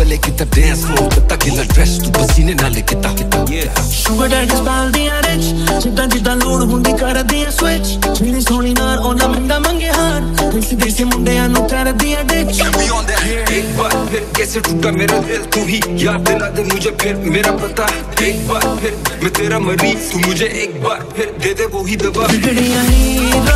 ਵਾਲੇ ਕਿਤਾ dance floor ਤੇ ਤਕਿਲਾ ਡਰੈਸ ਤੂੰ ਪਸੀਨੇ ਨਾਲ ਕਿਤਾ ਕਿਤਾ ਸ਼ੂਗਰ ਡੈਡੀ ਸਪਾਲ ਦੀਆਂ ਰਿਚ ਜਿੱਦਾਂ ਜਿੱਦਾਂ ਲੋੜ ਹੁੰਦੀ ਕਰਦੀ ਆ ਸਵਿਚ ਜਿਹੜੀ ਸੋਹਣੀ ਨਾਲ ਉਹਨਾਂ ਮੰਗਾ ਮੰਗੇ ਹਾਰ ਦੇਸੀ ਦੇਸੀ ਮੁੰਡਿਆਂ ਨੂੰ ਕਰਦੀ ਆ ਡਿਚ एक बार फिर कैसे टूटा मेरा दिल तू ही याद दिला दे मुझे फिर मेरा पता एक बार फिर मैं तेरा मरीज़ तू मुझे एक बार फिर दे दे वही दवा ਜਿਹੜੀਆਂ ਹੀਰਾਂ